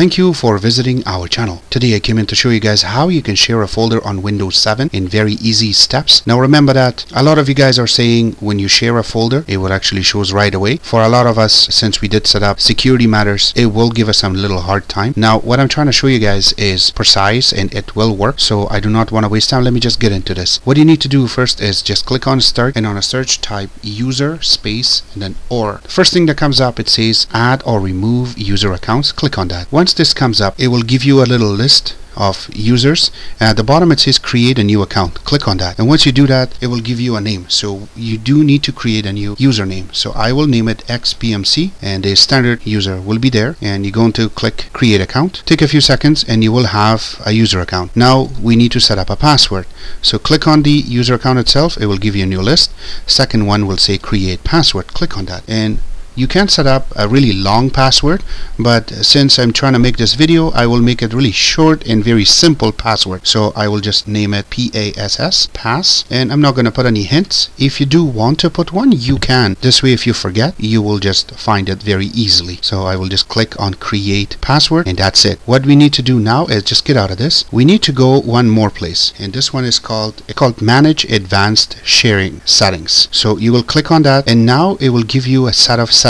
Thank you for visiting our channel. Today I came in to show you guys how you can share a folder on Windows 7 in very easy steps. Now remember that a lot of you guys are saying when you share a folder it will actually shows right away. For a lot of us since we did set up security matters it will give us some little hard time. Now what I'm trying to show you guys is precise and it will work so I do not want to waste time. Let me just get into this. What you need to do first is just click on start and on a search type user space and then or. The first thing that comes up it says add or remove user accounts. Click on that. Once this comes up, it will give you a little list of users. And at the bottom it says create a new account. Click on that. And once you do that it will give you a name. So you do need to create a new username. So I will name it XBMC and a standard user will be there. And you're going to click create account. Take a few seconds and you will have a user account. Now we need to set up a password. So click on the user account itself. It will give you a new list. Second one will say create password. Click on that. And you can set up a really long password but since I'm trying to make this video I will make it really short and very simple password. So I will just name it PASS pass and I'm not going to put any hints. If you do want to put one you can. This way if you forget you will just find it very easily. So I will just click on create password and that's it. What we need to do now is just get out of this. We need to go one more place and this one is called called manage advanced sharing settings. So you will click on that and now it will give you a set of settings.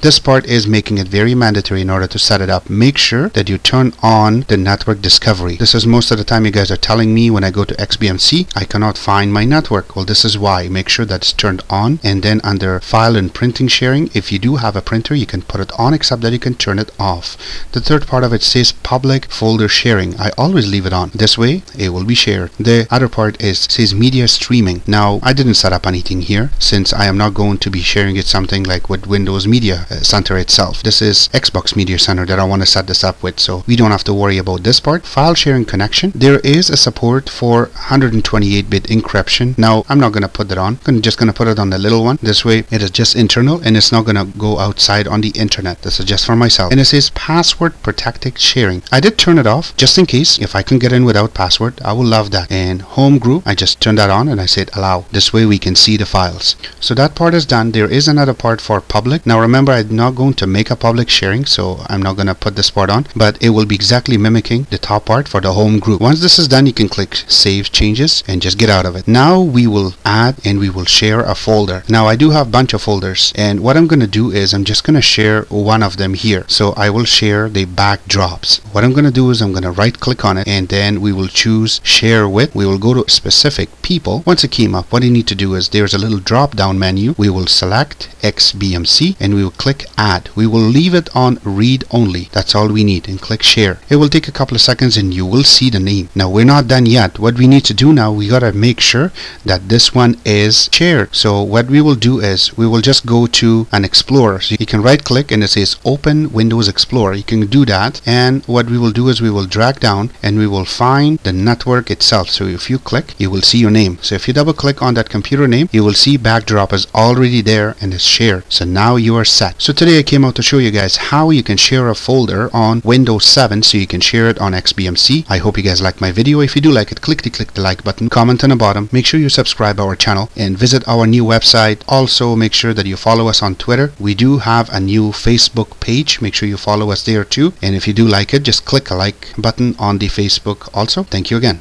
This part is making it very mandatory in order to set it up. Make sure that you turn on the network discovery. This is most of the time you guys are telling me when I go to XBMC, I cannot find my network. Well, this is why. Make sure that it's turned on and then under file and printing sharing, if you do have a printer, you can put it on except that you can turn it off. The third part of it says public folder sharing. I always leave it on. This way, it will be shared. The other part is says media streaming. Now, I didn't set up anything here since I am not going to be sharing it something like with Windows Media uh, Center itself. This is Xbox Media Center that I want to set this up with so we don't have to worry about this part. File sharing connection. There is a support for 128-bit encryption. Now I'm not going to put that on. I'm just going to put it on the little one. This way it is just internal and it's not going to go outside on the internet. This is just for myself. And it says password protected sharing. I did turn it off just in case if I can get in without password. I will love that. And home group I just turned that on and I said allow. This way we can see the files. So that part is done. There is another part for public public. Now remember I'm not going to make a public sharing so I'm not going to put this part on but it will be exactly mimicking the top part for the home group. Once this is done you can click save changes and just get out of it. Now we will add and we will share a folder. Now I do have a bunch of folders and what I'm going to do is I'm just going to share one of them here. So I will share the backdrops. What I'm going to do is I'm going to right click on it and then we will choose share with. We will go to specific people. Once it came up what you need to do is there's a little drop down menu. We will select XBMC and we will click add. We will leave it on read only. That's all we need and click share. It will take a couple of seconds and you will see the name. Now we're not done yet. What we need to do now, we gotta make sure that this one is shared. So what we will do is we will just go to an explorer. So you can right click and it says open Windows Explorer. You can do that and what we will do is we will drag down and we will find the network itself. So if you click, you will see your name. So if you double click on that computer name, you will see backdrop is already there and is shared. So now now you are set. So today I came out to show you guys how you can share a folder on Windows 7 so you can share it on XBMC. I hope you guys like my video. If you do like it, click the click the like button, comment on the bottom, make sure you subscribe our channel and visit our new website. Also make sure that you follow us on Twitter. We do have a new Facebook page. Make sure you follow us there too. And if you do like it, just click a like button on the Facebook also. Thank you again.